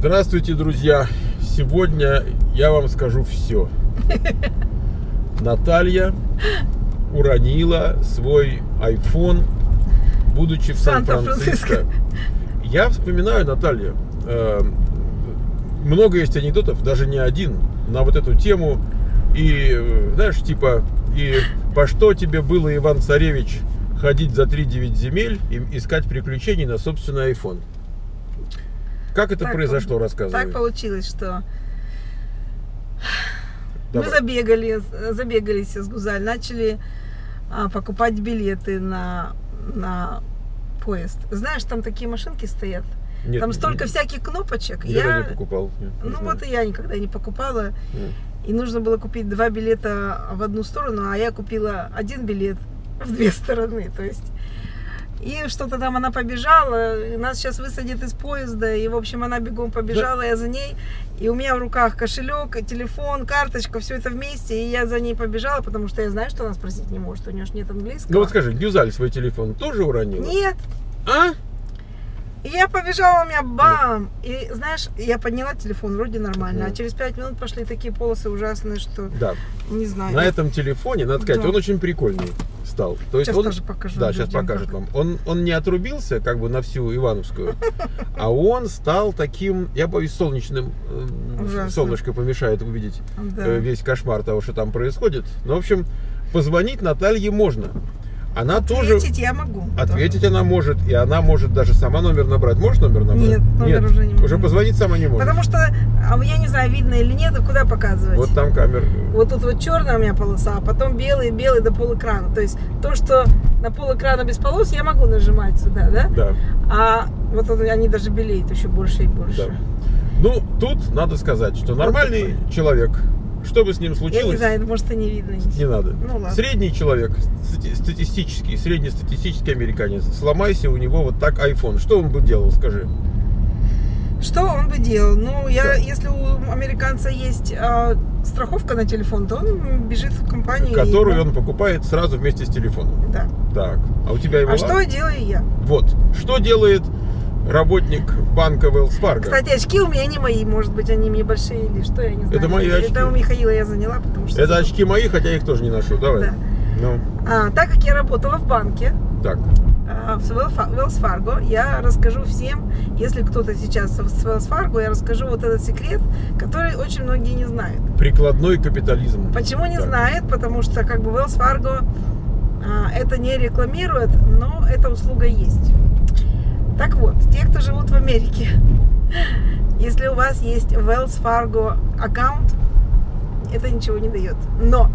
Здравствуйте, друзья! Сегодня я вам скажу все. Наталья уронила свой iPhone, будучи в Сан-Франциско. Я вспоминаю, Наталья, э, много есть анекдотов, даже не один, на вот эту тему. И, э, знаешь, типа, и по что тебе было, Иван Царевич, ходить за 3-9 земель и искать приключений на собственный iPhone? Как это Так, произошло, рассказывай. Так получилось, что Давай. мы забегали, забегались с Гузаль, начали а, покупать билеты на, на поезд. Знаешь, там такие машинки стоят. Нет, там столько не- всяких кнопочек. Никогда я, не покупал. Нет, не ну знаю. вот и я никогда не покупала. М. И нужно было купить два билета в одну сторону, а я купила один билет в две стороны. То есть и что-то там она побежала, нас сейчас высадит из поезда, и, в общем, она бегом побежала, я за ней, и у меня в руках кошелек, телефон, карточка, все это вместе, и я за ней побежала, потому что я знаю, что она спросить не может, у нее же нет английского. Ну вот скажи, Гюзаль свой телефон тоже уронила? Нет, А? И я побежала, у меня бам! И знаешь, я подняла телефон, вроде нормально. Мгм. А через пять минут пошли такие полосы ужасные, что Да. не знаю. На этом телефоне, надо сказать, Да. он очень прикольный стал. То есть Сейчас он, тоже покажу Да, сейчас покажет вам. Он, он не отрубился как бы на всю Ивановскую, а он стал таким, я боюсь, солнечным. э, Ужасно. Солнышко помешает увидеть Да. э, весь кошмар того, что там происходит. Ну, в общем, позвонить Наталье можно. Она тоже... Ответить я могу. Ответить она может, и она может даже сама номер набрать. Можешь номер набрать? Нет, номер уже не могу. Уже позвонить сама не может. Потому что, а я не знаю, видно или нет, и куда показывать. Вот там камера. Вот тут вот черная у меня полоса, а потом белый, белый до полэкрана. То есть то, что на полэкрана без полос, я могу нажимать сюда, да? Да, А вот они даже белеют еще больше и больше. да. Ну, тут надо сказать, что нормальный человек, что бы с ним Я случилось, не знаю, может и не видно. ничего. не надо. Ну, ладно. Средний человек, стати- статистический, среднестатистический американец, сломайся у него вот так iPhone, что он бы делал, скажи? Что он бы делал? Ну, я, Да. если у американца есть а, страховка на телефон, то он бежит в компанию. и- Которую он покупает сразу вместе с телефоном. Да. Так, а у тебя его... А что делаю я? Вот, что делает работник банка Wells Fargo? Кстати, очки у меня не мои, может быть, они мне большие или что, я не знаю. Это мои очки. Это у Михаила я заняла, потому что... Это очки мои, хотя я их тоже не ношу. Давай. Да. Ну, А, так как я работала в банке, так. а, в Wells Fa- Wells Fargo, я расскажу всем, если кто-то сейчас с Wells Fargo, я расскажу вот этот секрет, который очень многие не знают. Прикладной капитализм. Почему не Так. знает? Потому что как бы Wells Fargo а, это не рекламирует, но эта услуга есть. Так вот, те, кто живут в Америке, если у вас есть Wells Fargo аккаунт, это ничего не дает. Но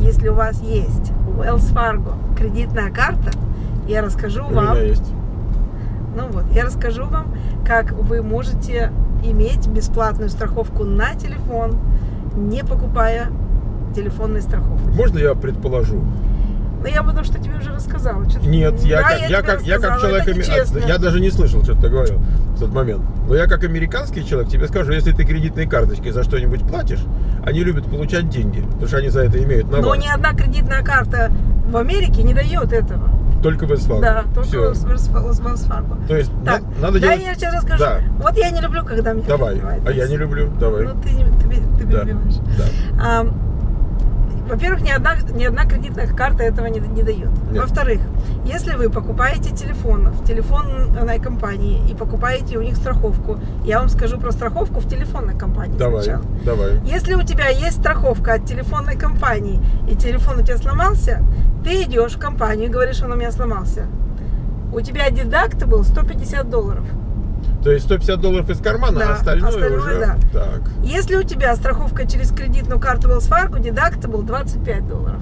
если у вас есть Wells Fargo кредитная карта, я расскажу У вам, есть. ну вот, я расскажу вам, как вы можете иметь бесплатную страховку на телефон, не покупая телефонной страховки. Можно я предположу? Но я потому что тебе уже рассказала. Что-то- Нет, я, Да, как, я, как, я как человек, ами- нечестно. я даже не слышал, что ты говорил в тот момент. Но я как американский человек тебе скажу, если ты кредитной карточкой за что-нибудь платишь, они любят получать деньги, потому что они за это имеют Но навар. ни одна кредитная карта в Америке не дает этого. Только в Fargo. Да, только Wells Fargo. То есть Так, на- надо да, делать... я сейчас расскажу. Да. Вот я не люблю, когда меня Давай. А я не люблю. Давай. Ну, ты, не- ты, ты Да. перебиваешь. Да. А, во-первых, ни одна, ни одна кредитная карта этого не, не дает. Во-вторых, если вы покупаете телефон в телефонной компании и покупаете у них страховку, я вам скажу про страховку в телефонной компании Давай. сначала. Давай. Если у тебя есть страховка от телефонной компании, и телефон у тебя сломался, ты идешь в компанию и говоришь, он у меня сломался. У тебя дедакт был 150 долларов. То есть 150 долларов из кармана, Да, а остальное, остальное, уже... да. Так. Если у тебя страховка через кредитную карту Wells Fargo, был 25 долларов.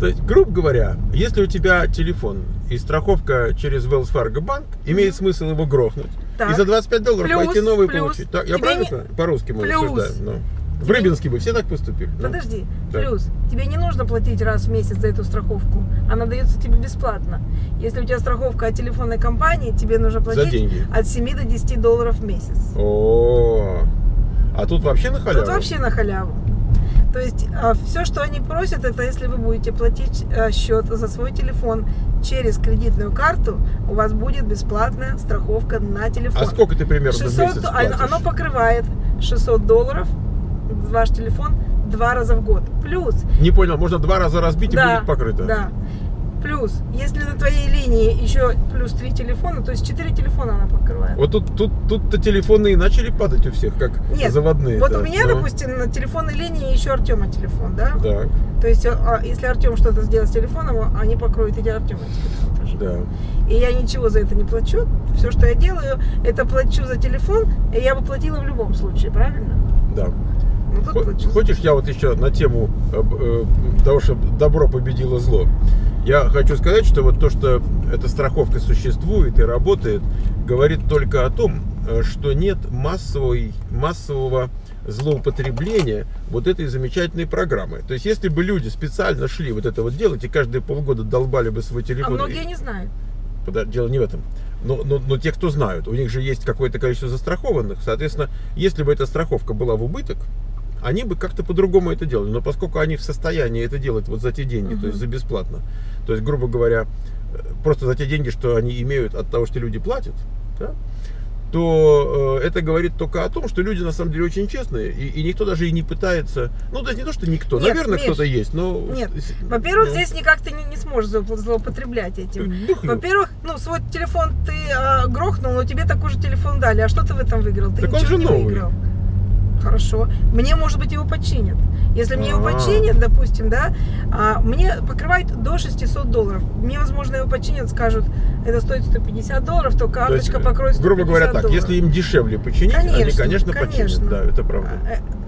То есть, грубо говоря, если у тебя телефон и страховка через Wells Fargo банк, имеет смысл его грохнуть. Так. И за 25 долларов Плюс, пойти новый плюс. получить. Так, я Тебе правильно не-? По-русски мы Плюс. рассуждаем. ну. В Рыбинске бы все так поступили. Подожди, Так. плюс, тебе не нужно платить раз в месяц за эту страховку. Она дается тебе бесплатно. Если у тебя страховка от телефонной компании, тебе нужно платить от 7 до 10 долларов в месяц. О, а тут вообще на халяву? Тут вообще на халяву. То есть а, все, что они просят, это если вы будете платить а, счет за свой телефон через кредитную карту, у вас будет бесплатная страховка на телефон. А сколько ты примерно 600, в месяц платишь? Оно покрывает 600 долларов ваш телефон два раза в год. Плюс... Не понял, можно два раза разбить да, и будет покрыто? Да. Плюс, если на твоей линии еще плюс три телефона, то есть четыре телефона она покрывает. Вот тут, тут, тут-то телефоны и начали падать у всех, как Нет, заводные. Вот у меня, но... допустим, на телефонной линии еще Артема телефон, да? Так. То есть, а, если Артем что-то сделает с телефоном, они покроют эти Артема телефон тоже. Да. И я ничего за это не плачу. Все, что я делаю, это плачу за телефон, и я бы платила в любом случае, правильно? Да. Ну, Хочешь, я вот еще на тему э, э, того, что добро победило зло. Я хочу сказать, что вот то, что эта страховка существует и работает, говорит только о том, э, что нет массовой, массового злоупотребления вот этой замечательной программы. То есть, если бы люди специально шли вот это вот делать и каждые полгода долбали бы свой телефон... А многие не знают. Дело не в этом. Но, но, но те, кто знают, у них же есть какое-то количество застрахованных. Соответственно, если бы эта страховка была в убыток, они бы как-то по-другому это делали. Но поскольку они в состоянии это делать вот за те деньги, угу. то есть за бесплатно, то есть, грубо говоря, э, просто за те деньги, что они имеют от того, что люди платят, да, то э, это говорит только о том, что люди на самом деле очень честные, и, и никто даже и не пытается, ну, то есть не то, что никто, нет, наверное, кто-то есть, но... Нет, во-первых, ну, здесь никак ты не, не сможешь злоупотреблять этим. Во-первых, ну, свой телефон ты э, грохнул, но тебе такой же телефон дали, а что ты в этом выиграл? Ты так ничего он же не новый. выиграл хорошо. Мне, может быть, его починят. Если мне его починят, допустим, да, а, мне покрывает до 600 долларов. Мне, возможно, его починят, скажут, это стоит 150 долларов, то карточка то покроет 150 Грубо говоря так, долларов. если им дешевле починить, конечно, они, конечно, конечно, починят. Да, это правда.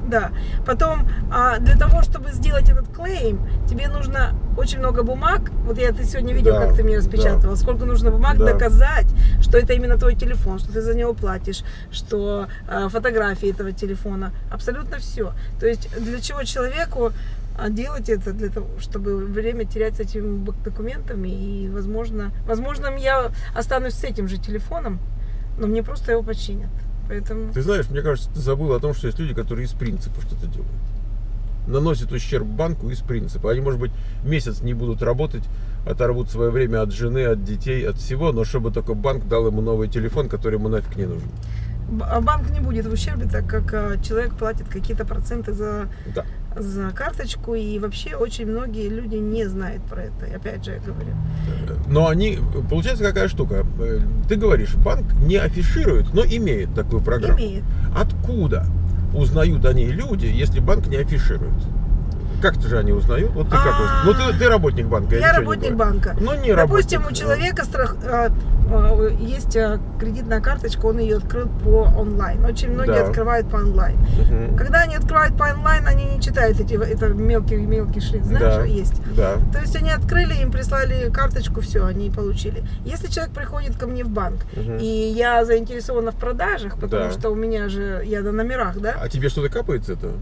Да. Потом, а, для того, чтобы сделать этот клейм, тебе нужно очень много бумаг. Вот я ты сегодня видел, да, как ты мне распечатывал. Да. Сколько нужно бумаг да. доказать, что это именно твой телефон, что ты за него платишь, что а, фотографии этого телефона. Абсолютно все. То есть для чего человеку а, делать это для того, чтобы время терять с этими документами и, возможно, возможно, я останусь с этим же телефоном, но мне просто его починят. Поэтому... Ты знаешь, мне кажется, ты забыл о том, что есть люди, которые из принципа что-то делают. Наносят ущерб банку из принципа. Они, может быть, месяц не будут работать, оторвут свое время от жены, от детей, от всего, но чтобы только банк дал ему новый телефон, который ему нафиг не нужен. А банк не будет в ущербе, так как а, человек платит какие-то проценты за, да. За карточку, и вообще очень многие люди не знают про это, опять же я говорю. Но они, получается какая штука, э, ты говоришь, банк не афиширует, но имеет такую программу. Имеет. Откуда узнают о ней люди, если банк не афиширует? Как-то же они узнают? Вот ты как? Ну, ты, ты работник банка. Я, я работник банка. Ну, не Допустим, работник, у человека страх, а, а, есть а, кредитная карточка, он ее открыл по онлайн. Очень многие да. открывают по онлайн. Угу. Когда они открывают по онлайн, они не читают эти это мелкий мелкий шрифт, знаешь, да. есть. Да. То есть они открыли, им прислали карточку, все, они получили. Если человек приходит ко мне в банк, угу. и я заинтересована в продажах, потому да. что у меня же я на номерах, да? А тебе что-то капается это?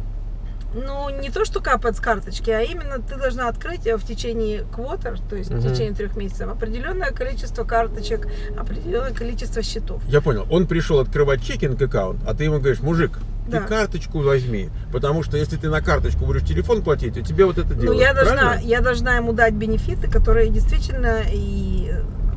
Ну, не то, что капает с карточки, а именно ты должна открыть в течение квотер, то есть угу. в течение трех месяцев, определенное количество карточек, определенное количество счетов. Я понял. Он пришел открывать чекинг аккаунт, а ты ему говоришь, мужик, да. ты карточку возьми, потому что если ты на карточку будешь телефон платить, то тебе вот это делать. Ну, я должна, я должна ему дать бенефиты, которые действительно и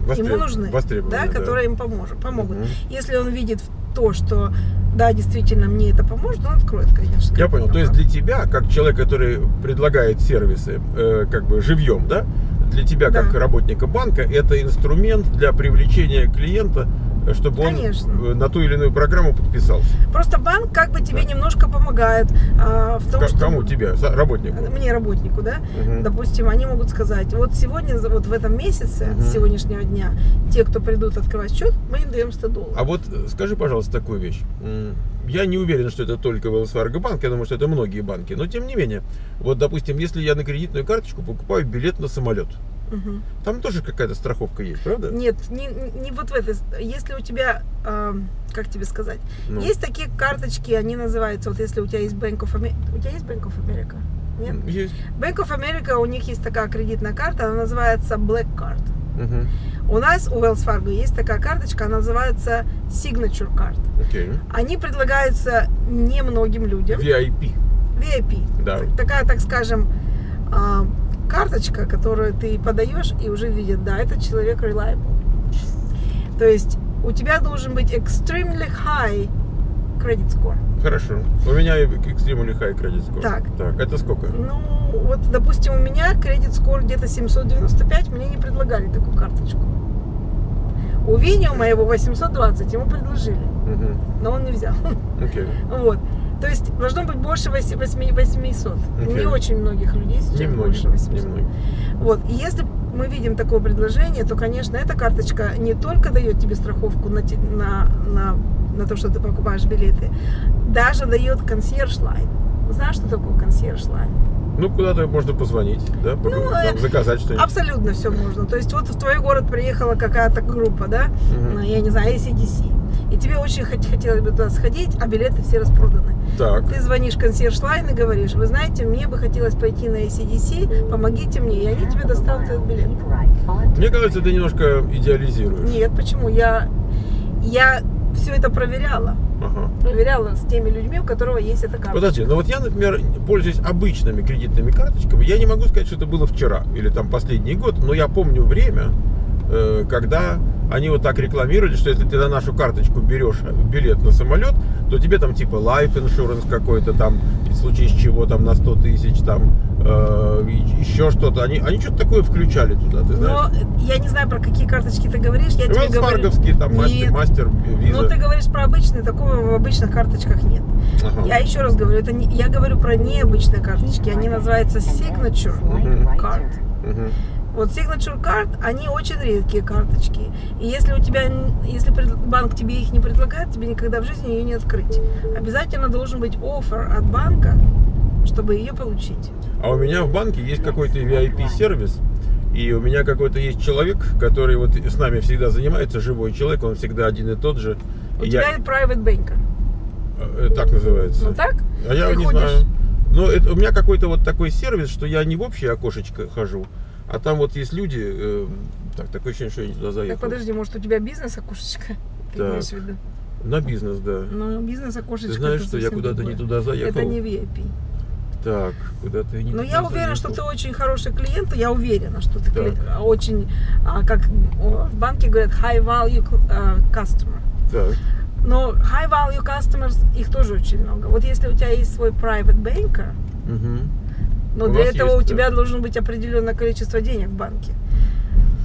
Востреб... ему нужны, да, да, которые им поможет, помогут. Угу. Если он видит то, что да, действительно, мне это поможет, он откроет, конечно. Я понял. То есть для тебя, как человек, который предлагает сервисы, э, как бы живьем, да, для тебя, да. как работника банка, это инструмент для привлечения клиента чтобы он э, на ту или иную программу подписался. Просто банк как бы тебе да. немножко помогает а, в том, К- что... Кому тебе? Работнику? Мне, работнику, да? Угу. Допустим, они могут сказать, вот сегодня, вот в этом месяце, угу. с сегодняшнего дня, те, кто придут открывать счет, мы им даем 100 долларов. А вот э, скажи, пожалуйста, такую вещь. Я не уверен, что это только Wells Fargo банк, я думаю, что это многие банки. Но тем не менее, вот, допустим, если я на кредитную карточку покупаю билет на самолет, Угу. Там тоже какая-то страховка есть, правда? Нет, не, не вот в этой. Если у тебя, э, как тебе сказать, ну. есть такие карточки, они называются, вот если у тебя есть Bank of America. У тебя есть Bank of America? Нет? Есть. Bank of America, у них есть такая кредитная карта, она называется Black Card. Угу. У нас, у Wells Fargo, есть такая карточка, она называется Signature Card. Okay. Они предлагаются немногим людям. VIP. VIP. Да. Такая, так скажем, карточка, которую ты подаешь, и уже видят, да, этот человек reliable. То есть у тебя должен быть extremely high credit score. Хорошо. У меня extremely high credit score. Так. Так, это сколько? Ну, вот, допустим, у меня кредит скор где-то 795, мне не предлагали такую карточку. У Вини у моего 820, ему предложили, Мгм. но он не взял. Окей. Вот. То есть должно быть больше 8 800. Окей. Не очень многих людей сейчас Немногие. больше 800. Немногие. Вот. И если мы видим такое предложение, то, конечно, эта карточка не только дает тебе страховку на, на, на, на то, что ты покупаешь билеты, даже дает concierge line. Знаешь, что такое concierge line? Ну, куда-то можно позвонить, да, Ну, там, э, заказать что-нибудь. Абсолютно все можно. То есть вот в твой город приехала какая-то группа, да, ну, я не знаю, ACDC, и тебе очень хот- хотелось бы туда сходить, а билеты все распроданы. Так. Ты звонишь concierge line и говоришь, вы знаете, мне бы хотелось пойти на ACDC, помогите мне, и они тебе доставят этот билет. Мне кажется, ты немножко идеализируешь. Нет, почему? Я, я все это проверяла. Ага. Проверяла с теми людьми, у которого есть эта карта. Подожди, ну вот я, например, пользуюсь обычными кредитными карточками. Я не могу сказать, что это было вчера или там последний год, но я помню время, когда они вот так рекламировали, что если ты на нашу карточку берешь билет на самолет, то тебе там типа life insurance какой-то там, в случае с чего там на 100 тысяч, там э, еще что-то. Они, они что-то такое включали туда, ты знаешь? Но я не знаю, про какие карточки ты говоришь. Я тебе говорю. Велсфарговские, там мастер, мастер, виза. Ну, ты говоришь про обычные, такого в обычных карточках нет. Ага. Я еще раз говорю, это не, я говорю про необычные карточки. Они называются signature card. Мгм. Вот signature card, они очень редкие карточки. И если у тебя, если банк тебе их не предлагает, тебе никогда в жизни ее не открыть. Обязательно должен быть офер от банка, чтобы ее получить. А у меня в банке есть какой-то VIP-сервис, и у меня какой-то есть человек, который вот с нами всегда занимается, живой человек, он всегда один и тот же. У И тебя я, private banker. э, так называется. Ну так? А я Ты не ходишь- знаю. Но это, у меня какой-то вот такой сервис, что я не в общее окошечко хожу, а там вот есть люди, э, так, такое ощущение, что я не туда заехал. Так подожди, может у тебя бизнес окошечко? Ты Так. имеешь в виду? На бизнес, да. Ну, бизнес окошечко. Ты знаешь, что я куда-то не туда заехал? Это не VIP. Так, куда-то я не Но туда я уверена, что ты заехал. очень хороший клиент. Я уверена, что ты кли- очень, а, как в банке говорят, high value а, customer. Так, Но high value customers, их тоже очень много. Вот если у тебя есть свой private banker, мгм. Но У для этого есть, у да. тебя должно быть определенное количество денег в банке,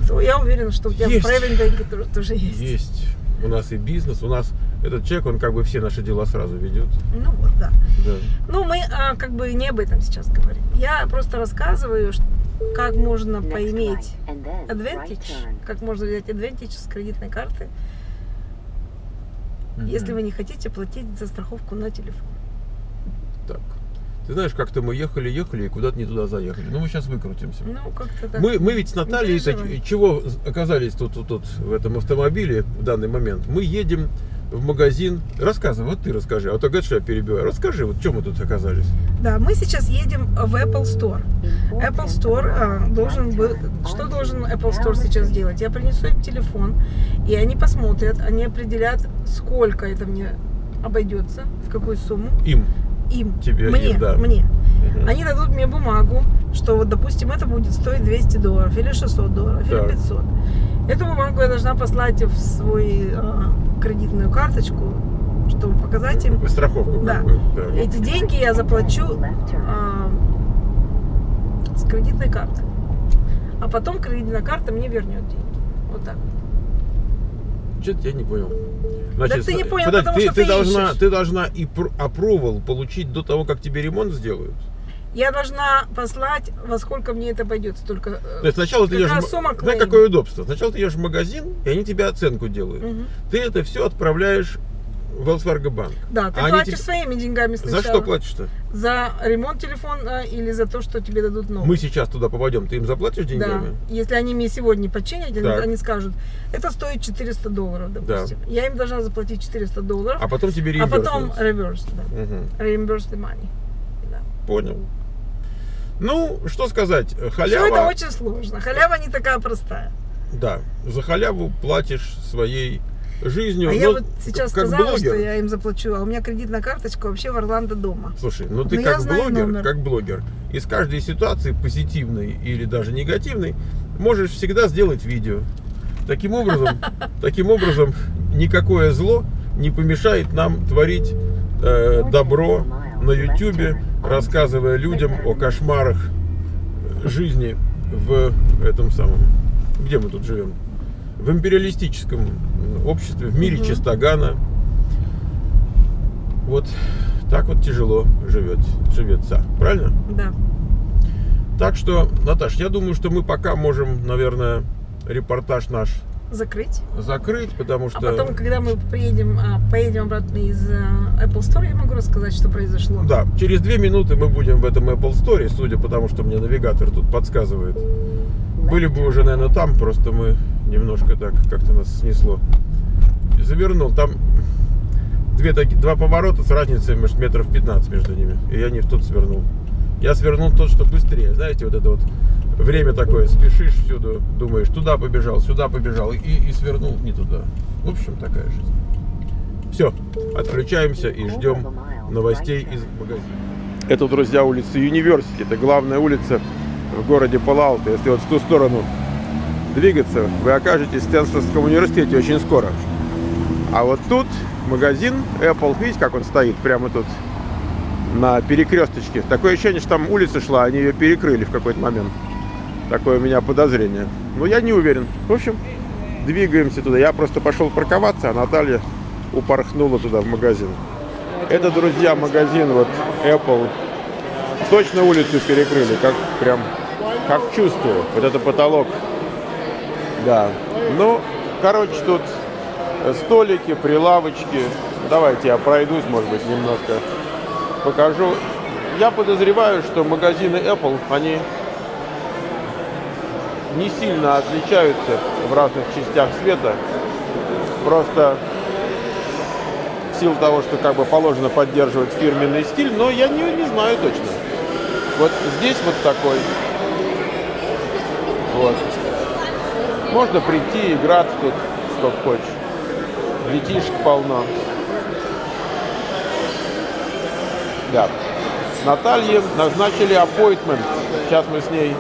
то я уверена, что у тебя Есть. в private banker тоже, тоже есть. Есть. У нас и бизнес, у нас этот человек, он как бы все наши дела сразу ведет. Ну вот, да. Да. Ну, мы а, как бы не об этом сейчас говорим. Я просто рассказываю, ш- как можно поиметь advantage, как можно взять advantage с кредитной карты, если вы не хотите платить за страховку на телефон. Так. Ты знаешь, как-то мы ехали, ехали и куда-то не туда заехали. Ну, мы сейчас выкрутимся. Ну, как-то так. Мы, мы ведь с Натальей, таки- чего оказались тут, тут, тут в этом автомобиле в данный момент? Мы едем в магазин. Рассказывай, вот ты расскажи. А то говорят, что я перебиваю. Расскажи, вот чем мы тут оказались? Да, мы сейчас едем в Apple Store. Apple Store а, должен был... Что должен Apple Store сейчас сделать? Я принесу им телефон, и они посмотрят, они определят, сколько это мне обойдется, в какую сумму. Им. Им. Тебе, мне, им, да. мне. Мгм. Они дадут мне бумагу, что вот, допустим, это будет стоить 200 долларов, или 600 долларов, Так. или 500. Эту бумагу я должна послать в свою кредитную карточку, чтобы показать им. Страховку. Да. да. Эти деньги я заплачу а, с кредитной карты. А потом кредитная карта мне вернет деньги. Вот так. Что-то я не понял. ты не понял, подожди, потому ты, что ты ты должна, ищешь. ты должна и аппровал получить до того, как тебе ремонт сделают. Я должна послать, во сколько мне это обойдется. Только э, То есть сначала ты идешь, сумма знаешь, какое удобство. Сначала ты идешь в магазин, и они тебе оценку делают. Мгм. Ты это все отправляешь в Wells Fargo банк. Да, ты А платишь тебе- своими деньгами сначала. За что платишь-то? За ремонт телефона или за то, что тебе дадут новый? Мы сейчас туда попадем, ты им заплатишь Да. деньгами? Если они мне сегодня починят, Так. они скажут, это стоит 400 долларов, допустим. Я им должна заплатить 400 долларов, А потом тебе а реимбурс. потом reverse, да. Мгм. Reimburse the money. Да. Понял. Ну, что сказать, Все халява... это очень сложно. Халява не такая простая. Да, за халяву платишь своей жизнью. А я Ну, вот сейчас сказала, блогер. что я им заплачу, а у меня кредитная карточка вообще в Орландо дома. Слушай, ну ты Но как блогер, номер. как блогер, из каждой ситуации, позитивной или даже негативной, можешь всегда сделать видео. Таким образом, таким образом, никакое зло не помешает нам творить э, добро на YouTube, рассказывая людям о кошмарах жизни в этом самом. Где мы тут живем? В империалистическом обществе, в мире Мгм. Чистогана. Вот так вот тяжело живет, живется. Правильно? Да. Так что, Наташ, я думаю, что мы пока можем, наверное, репортаж наш Закрыть. закрыть, потому что... А потом, когда мы приедем, а, поедем обратно из э, Apple Store, я могу рассказать, что произошло. Да, через две минуты мы будем в этом Apple Store, судя по тому, что мне навигатор тут подсказывает. Были бы уже, наверное, там, просто мы немножко так как-то нас снесло. Завернул, там две, таки- два поворота с разницей может, метров 15 между ними. И я не в тот свернул. Я свернул тот, что быстрее. Знаете, вот это вот время такое, спешишь всюду, думаешь, туда побежал, сюда побежал, и, и свернул не туда. В общем, такая жизнь. Все, отключаемся и ждем новостей из магазина. Это, друзья, улица University. Это главная улица в городе Палаута. Если вот в ту сторону двигаться, вы окажетесь в Стэнфордском университете очень скоро. А вот тут магазин Apple, видите, как он стоит прямо тут на перекресточке. Такое ощущение, что там улица шла, они ее перекрыли в какой-то момент. Такое у меня подозрение. Но я не уверен. В общем, двигаемся туда. Я просто пошел парковаться, а Наталья упорхнула туда в магазин. Это, друзья, магазин вот Apple. Точно улицу перекрыли, как прям, как чувствую. Вот это потолок. Да. Ну, короче, тут столики, прилавочки. Давайте я пройдусь, может быть, немножко покажу. Я подозреваю, что магазины Apple, они не сильно отличаются в разных частях света. Просто в силу того, что как бы положено поддерживать фирменный стиль, но я не, не знаю точно. Вот здесь вот такой. Вот. Можно прийти, играть тут, сколько хочешь. Детишек полно. Да. Наталье назначили appointment. Сейчас мы с ней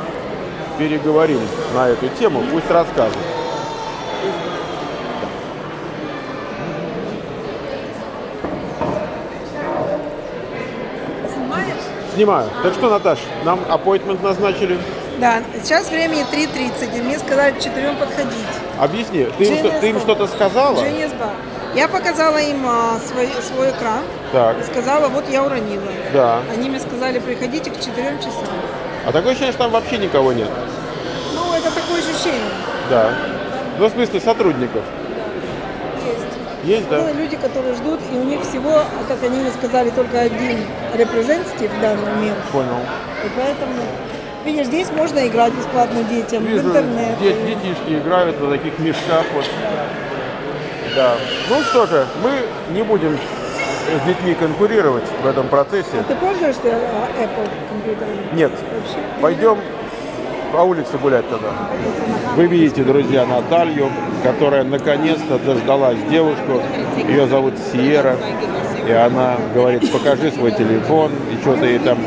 переговорим на эту тему. Пусть расскажет. Снимаешь? Снимаю. Так что, Наташ, нам appointment назначили. Да, сейчас времени 3.30, и мне сказали к 4 подходить. Объясни, ты им, что- ты им что-то сказала? Genius Bar. Я показала им а, свой, свой экран Так, и сказала, вот я уронила. да. Они мне сказали, приходите к 4 часам. А такое ощущение, что там вообще никого нет. Ну, это такое ощущение. Да. Ну, в смысле, сотрудников. Есть. Есть, да? Это люди, которые ждут, и у них всего, как они мне сказали, только один репрезентатив в данный момент. Понял. И поэтому, видишь, здесь можно играть бесплатно детям, в Вижу, интернет. де- детишки играют на таких мешках вот. Да. Ну что же, мы не будем с детьми конкурировать в этом процессе. Ты пользуешься а, Apple компьютером? Нет. Вообще? Пойдем по улице гулять тогда. Вы видите, друзья, Наталью, которая наконец-то дождалась девушку. Ее зовут Сиера. И она говорит, покажи свой телефон. И что-то ей там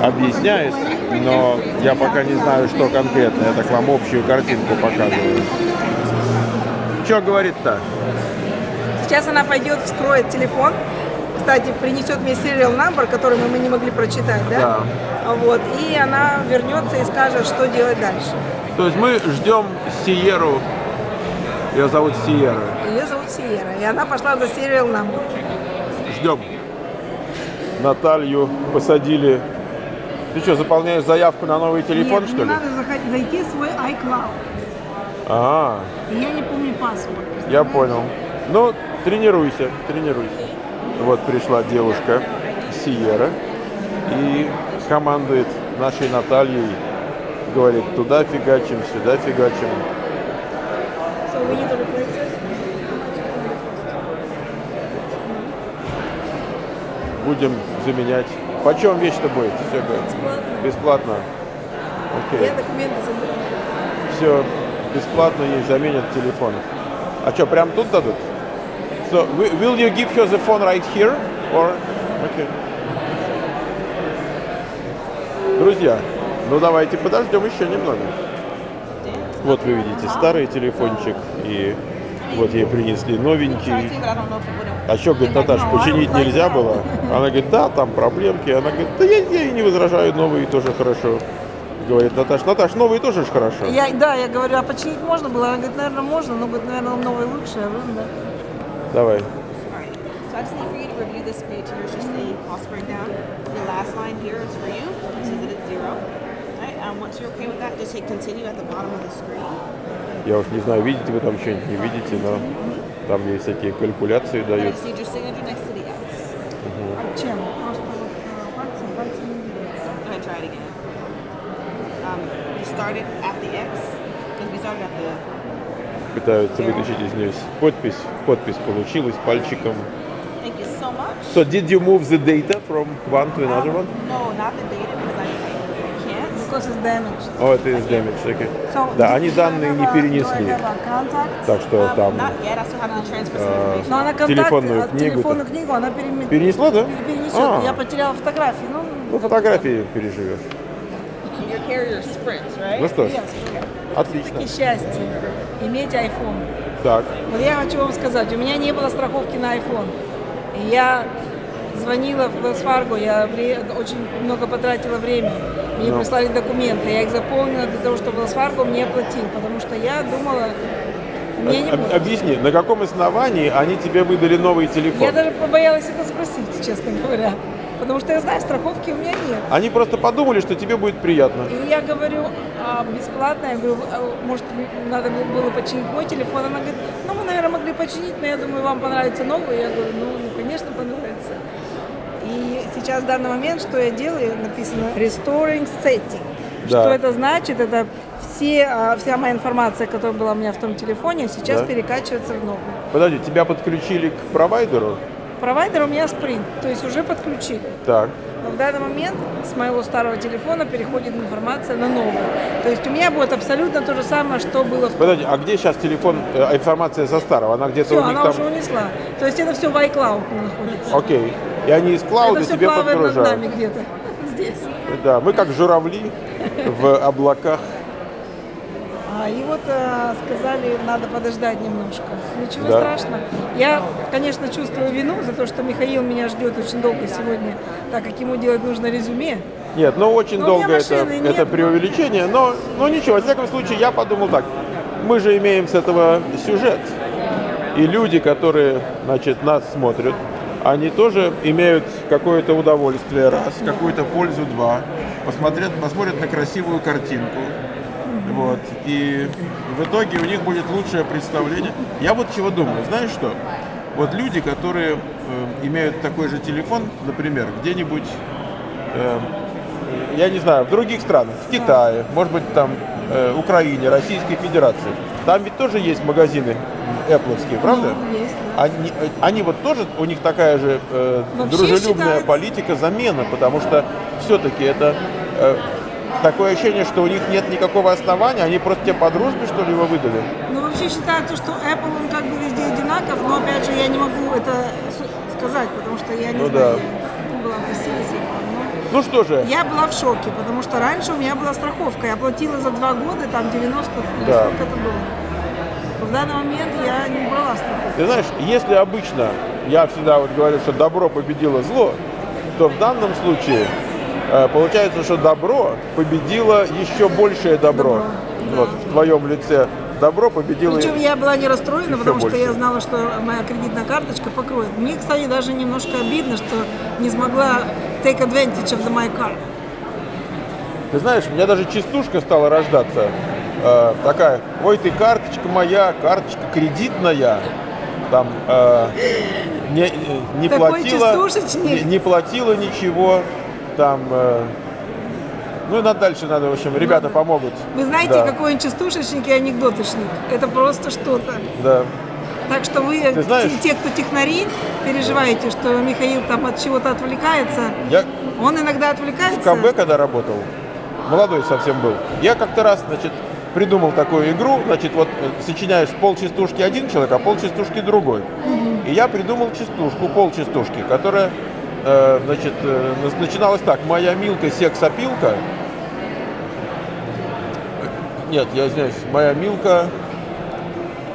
объясняет. Но я пока не знаю, что конкретно. Я так вам общую картинку показываю. Что говорит-то? Сейчас она пойдет, вскроет телефон. Кстати, принесет мне serial number, который мы не могли прочитать, да? Вот. И она вернется и скажет, что делать дальше. То есть мы ждем Сиеру. Ее зовут Сиера. Ее зовут Сиера. И она пошла за serial number. Ждем. Наталью посадили. Ты что, заполняешь заявку на новый телефон, Нет, что мне ли? надо заходить- зайти в свой iCloud. А, И я не помню паспорт. я понял. Ну, тренируйся, тренируйся. Вот пришла девушка Сиера и командует нашей Натальей. Говорит, туда фигачим, сюда фигачим. Будем заменять. Почем вещь-то будет? Все Бесплатно. бесплатно. Окей. Я документы забыла. Все бесплатно ей заменят телефон. А что, прям тут дадут? So wi- will you give her the phone right here or okay? Друзья, ну давайте подождем еще немного. Вот вы видите старый телефончик и вот ей принесли новенький. А что, говорит, Наташа, починить нельзя было? Она говорит, да, там проблемки. Она говорит, да я, я и не возражаю, новые тоже хорошо. Говорит Наташа, Наташ, новые тоже ж хорошо. Я, да, я говорю, а починить можно было? Она говорит, наверное, можно, но, говорит, наверное, новый лучше. Я говорю, да. Давай. Alright, so I just need for you to review this page. Here's just a cost breakdown. Your last line here is for you. It says that it's zero. Alright, um, once you're okay with that, just hit continue at the bottom of the screen. Я уж не знаю, видите вы там что-нибудь, не видите, но там есть всякие калькуляции дают. X. Чем? Просто вот э, пальцем, пальцем не видно. Go ahead, try it again. Um, you started at the X, because we started at the Пытаются вытащить из нее подпись. Подпись получилась пальчиком. Thank you so much. So did you move the data from one to another one? No, not the data because I, I can't. Because it's damaged. Oh, это is damage, okay. So, Да, они данные не перенесли. Так что Um, там. Но она контакт, Телефонную а, книгу-то. телефонную книгу она переме- перенесла, да? перенесет. А, Я потеряла фотографии. Ну, ну фотографии переживешь. Ну что ж, yes. отлично. Таки счастье иметь iPhone. Так, Вот я хочу вам сказать, у меня не было страховки на iPhone. И я звонила в Wells Fargo, я очень много потратила времени. Мне Ну. прислали документы, я их заполнила для того, чтобы Wells Fargo мне оплатил, потому что я думала, мне не будет. объясни, на каком основании они тебе выдали новый телефон? Я даже побоялась это спросить, честно говоря. Потому что я знаю, страховки у меня нет. Они просто подумали, что тебе будет приятно. И я говорю, а бесплатно, я говорю, а, может, надо было починить мой телефон. Она говорит, ну, мы, наверное, могли починить, но я думаю, вам понравится новый. Я говорю, ну, ну, конечно, понравится. И сейчас в данный момент, что я делаю, написано Restoring Setting. Да. Что это значит? Это все, а, вся моя информация, которая была у меня в том телефоне, сейчас Да. перекачивается в новый. Подожди, тебя подключили к провайдеру? Провайдер у меня Sprint, то есть уже подключили. Так. Но в данный момент с моего старого телефона переходит информация на новый. То есть у меня будет абсолютно то же самое, что было в Подожди, а где сейчас телефон, э, информация со старого? Она где-то все, у них она там... уже унесла. То есть это все в iCloud находится. Окей. И они из клауда это тебе плавает над подгружают. нами где-то здесь. Да, мы как журавли в облаках. А, и вот э, сказали, надо подождать немножко. Ничего Да. страшного. Я, конечно, чувствую вину за то, что Михаил меня ждет очень долго сегодня, так как ему делать нужно резюме. Нет, ну очень Но долго это, нет, это преувеличение, но, но ничего, во всяком случае, я подумал так, мы же имеем с этого сюжет, и люди, которые, значит, нас смотрят, они тоже имеют какое-то удовольствие, раз, какую-то пользу, два, посмотрят, посмотрят на красивую картинку, вот, и в итоге у них будет лучшее представление. Я вот чего думаю, знаешь что? Вот люди, которые э, имеют такой же телефон, например, где-нибудь э, я не знаю, в других странах, в Китае, может быть, там, э, Украине, Российской Федерации. Там ведь тоже есть магазины Apple, правда? Есть. Они, э, они вот тоже, у них такая же э, Вообще дружелюбная считается- политика замена, потому что все-таки это э, такое ощущение, что у них нет никакого основания, они просто тебе по дружбе, что ли, его выдали. Ну, вообще считается, что Apple, он как бы везде одинаков, но, опять же, я не могу это сказать, потому что я не Ну знаю, да. я была в России Ну что же, Я была в шоке, потому что раньше у меня была страховка. Я платила за два года, там 90 или Да. сколько это было. В данный момент я не брала страховку. Ты знаешь, если обычно я всегда вот говорю, что добро победило зло, то в данном случае э, получается, что добро победило еще большее добро. Добро, Вот да. в твоем лице добро победило. Причем я была не расстроена, потому что больше. я знала, что моя кредитная карточка покроет. Мне, кстати, даже немножко обидно, что не смогла take advantage of the my card. Ты знаешь, у меня даже частушка стала рождаться. Э, такая, ой, ты карточка моя, карточка кредитная. Там э, не, не Такой платила, не, не платила ничего. Там, э, ну и на дальше надо, в общем, ребята помогут. Вы знаете, Да. какой он частушечник и анекдоточник? Это просто что-то. Да. Так что вы, Ты знаешь- те, те, кто технари, переживаете, что Михаил там от чего-то отвлекается. Я Он иногда отвлекается. в КБ, когда работал, молодой совсем был, я как-то раз, значит, придумал такую игру, значит, вот э, сочиняешь полчастушки один человек, а полчастушки другой. И я придумал частушку, полчастушки, которая э, значит, э, начиналась так. Моя Милка секс-опилка. Нет, я извиняюсь. Моя Милка...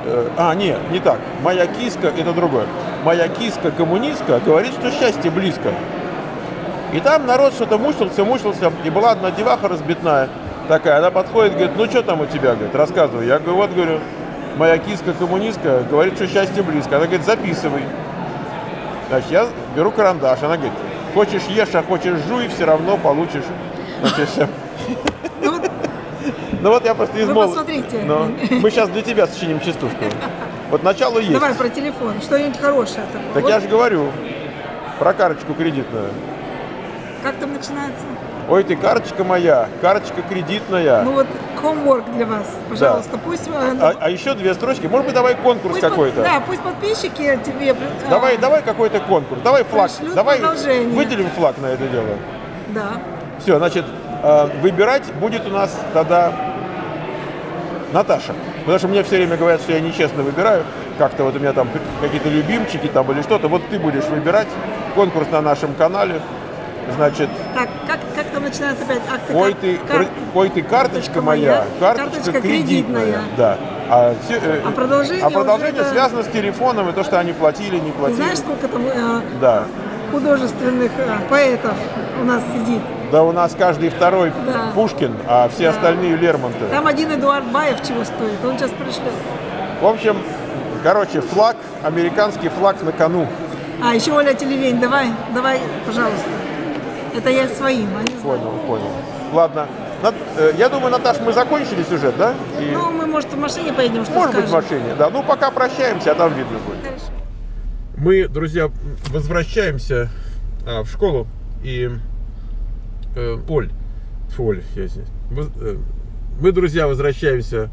Э, а, нет, не так. Моя киска, это другое. Моя киска-коммунистка говорит, что счастье близко. И там народ что-то мучился, мучился. И была одна деваха разбитная такая. Она подходит, говорит, ну что там у тебя, говорит, рассказывай. Я говорю, вот, говорю, моя киска-коммунистка говорит, что счастье близко. Она говорит, записывай. Значит, я беру карандаш. Она говорит, хочешь ешь, а хочешь жуй, все равно получишь. Значит, Ну, ну вот я просто из Вы посмотрите. Ну, мы сейчас для тебя сочиним частушку. Вот начало есть. Давай про телефон. Что-нибудь хорошее. такое. Так Вот я же говорю про карточку кредитную. Как там начинается? Ой, ты карточка моя, карточка кредитная. Ну вот homework для вас, пожалуйста. Пусть, э, А, а еще две строчки. Может быть, давай конкурс пусть под- какой-то. да, пусть подписчики тебе... э, Давай, давай какой-то конкурс. Давай флаг. Давай продолжение. выделим флаг на это дело. Да. Все, значит, э, выбирать будет у нас тогда Наташа. Потому что мне все время говорят, что я нечестно выбираю. Как-то вот у меня там какие-то любимчики там или что-то. Вот ты будешь выбирать. Конкурс на нашем канале. Значит, Так, как, как там начинается опять? Ах, ты ой ты, кар- ой ты карточка моя, карточка, карточка кредитная. кредитная. Да. А, все- э, А продолжение а продолжение уже связано с телефоном и то, что они платили, не Ты платили. знаешь, сколько там э, Да. художественных э, поэтов у нас сидит? Да у нас каждый второй Да. Пушкин, а все Да. остальные Лермонтовы. Там один Эдуард Баев чего стоит? Он сейчас пришлет. В общем, короче, флаг, американский флаг на кону. А, еще Оля Телевень, давай, давай, пожалуйста. Это я своим, они знают. Понял, понял. Ладно. Э, Я думаю, Наташ, мы закончили сюжет, да? И Ну, мы, может, в машине поедем, что может быть в машине, да. Ну, пока прощаемся, а там видно будет. Хорошо. Мы, друзья, возвращаемся а, в школу и э, Оль, фу, Оль, я здесь. Воз- э, Мы, друзья, возвращаемся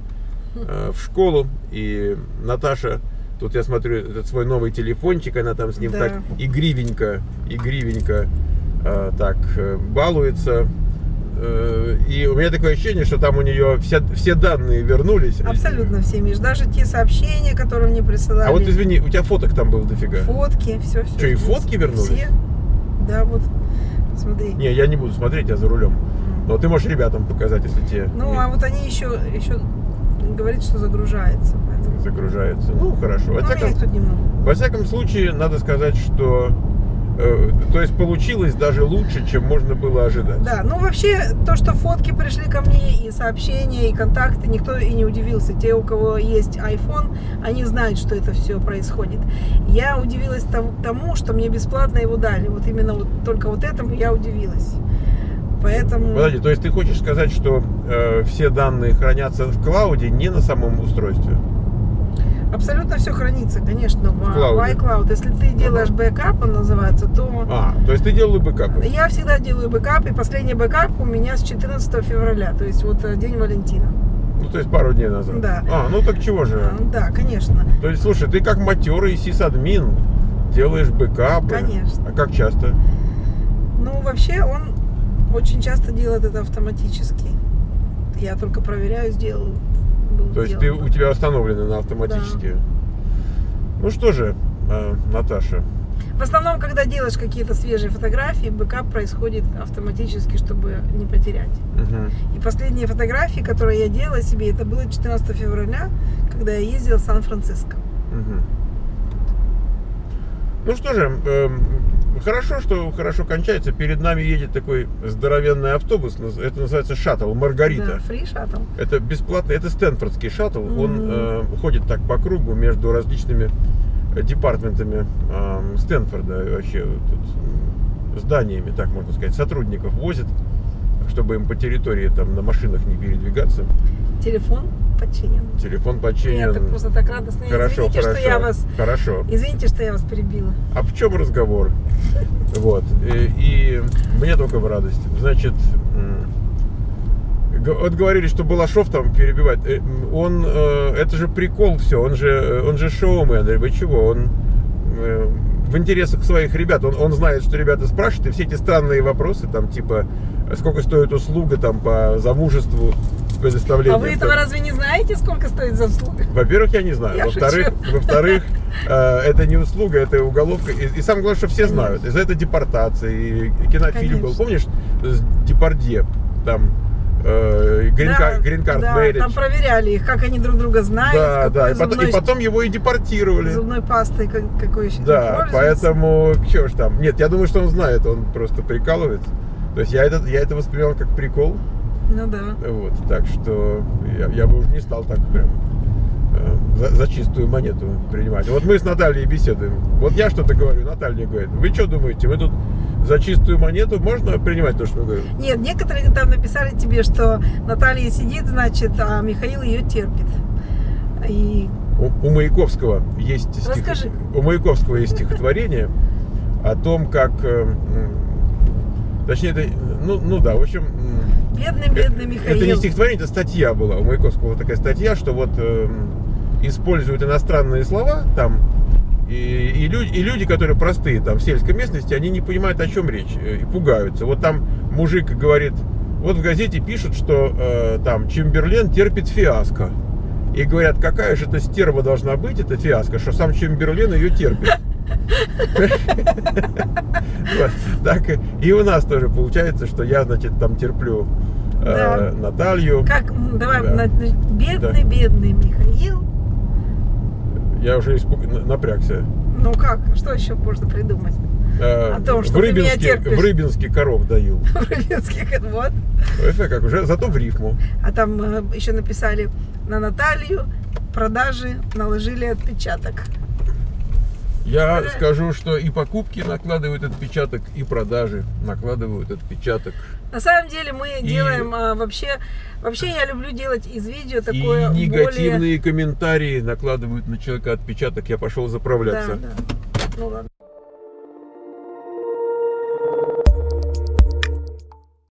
э, в школу и Наташа, тут я смотрю этот свой новый телефончик, она там с ним Да. так игривенько, игривенько э, так э, балуется. Э, И у меня такое ощущение, что там у нее все, все данные вернулись. Абсолютно все, Миш. Даже те сообщения, которые мне присылали. А вот извини, у тебя фоток там было дофига. Фотки, все, все. Что, и фотки вернулись? Все. Да, вот. Смотри. Не, я не буду смотреть, я за рулем. Но ты можешь ребятам показать, если тебе Ну, а вот они еще, еще говорит, что загружается. Поэтому. загружается. Ну, хорошо. Во Ну, я всяком, тут не могу. во всяком случае, надо сказать, что то есть получилось даже лучше, чем можно было ожидать. Да, ну вообще то, что фотки пришли ко мне, и сообщения, и контакты, никто и не удивился. Те, у кого есть iPhone, они знают, что это все происходит. Я удивилась тому- тому, что мне бесплатно его дали. Вот именно вот только вот этому я удивилась. Поэтому... Подожди, то есть ты хочешь сказать, что э, все данные хранятся в cloud е, не на самом устройстве? Абсолютно все хранится, конечно, в, в iCloud. Если ты делаешь бэкап, он называется, то А, то есть ты делал бэкапы? я всегда делаю бэкап, и последний бэкап у меня с 14 февраля, то есть вот э, день Валентина. Ну, то есть пару дней назад. Да. А, ну так чего же? А, Да, конечно. То есть, слушай, ты как матерый сисадмин делаешь бэкапы. Конечно. А как часто? Ну, вообще, он очень часто делает это автоматически. Я только проверяю, сделал. Был То есть ты, у тебя установлены на автоматически. Ну что же, э, Наташа, В основном, когда делаешь какие-то свежие фотографии, бэкап происходит автоматически, чтобы не потерять. мгм. И последние фотографии, которые я делала себе, это было 14 февраля, когда я ездила в Сан-Франциско. Мгм. Ну что же, эм, хорошо, что хорошо кончается. Перед нами едет такой здоровенный автобус. Это называется шаттл Маргарита. Да, фри шаттл. Это бесплатный, это Стэнфордский шаттл. Он Мгм. э, ходит так по кругу между различными э, департаментами эм, Стэнфорда, вообще тут, зданиями, так можно сказать, сотрудников возит, чтобы им по территории там на машинах не передвигаться. Телефон подчинен. Телефон Я подчинен. так просто так радостно. Хорошо, Извините, хорошо. что я вас... Хорошо. Извините, что я вас перебила. А в чем разговор? Вот. И, и мне только в радость. Значит, вот говорили, что Балашов там перебивает. Э, Он, э, это же прикол все. Он же, э, он же шоумен. Вы чего? Он э, в интересах своих ребят. Он, он знает, что ребята спрашивают, и все эти странные вопросы, там, типа, сколько стоит услуга там по замужеству с предоставлением. А вы этого разве не знаете, сколько стоит за услугу? Во-первых, я не знаю. Во-вторых, во-вторых, э, это не услуга, это уголовка. И, и самое главное, что все знают. Из-за этой депортации. И кинофильм был, Конечно. помнишь, с Депардье? Там э, Green Да, да, там проверяли их, как они друг друга знают, Да, да. И потом, и зубной- потом его и депортировали. зубной пастой как- какой еще Да, поэтому что ж там. Нет, я думаю, что он знает, он просто прикалывается. То есть я это, я это воспринял как прикол. Ну да. Вот, так что я, я бы уже не стал так прям за, за чистую монету принимать. Вот мы с Натальей беседуем. Вот я что-то говорю, Наталья говорит, вы что думаете, мы тут за чистую монету можно принимать то, что мы говорим? Нет, некоторые там написали тебе, что Наталья сидит, значит, а Михаил ее терпит. И У, у Маяковского есть стих- Расскажи. у Маяковского есть стихотворение о том, как э, точнее, это, ну, ну да, в общем, бедный, бедный Михаил. Это не стихотворение, это статья была. У Маяковского такая статья, что вот эм, используют иностранные слова там, и, и, люди, и люди, которые простые там в сельской местности, они не понимают, о чем речь, э, и пугаются. Вот там мужик говорит, вот в газете пишут, что э, там Чемберлен терпит фиаско. И говорят, какая же это стерва должна быть, эта фиаско, что сам Чемберлен ее терпит. Так и- у нас тоже получается, что я, значит, там терплю э. Наталью. Как, давай, Да. на- на- бедный, Да. бедный Михаил. Я уже испуг... на- напрягся. Ну как, что еще можно придумать? Э, О том, что в, Рыбинске, в Рыбинске коров доил. Рыбинский вот. Это как уже, зато в рифму. А там э, еще написали на Наталью продажи наложили отпечаток. Я скажу, что и покупки накладывают отпечаток, и продажи накладывают отпечаток. На самом деле мы И- делаем а, вообще, вообще я люблю делать из видео такое и более... негативные комментарии накладывают на человека отпечаток. Я пошел Да, заправляться. да. Ну ладно.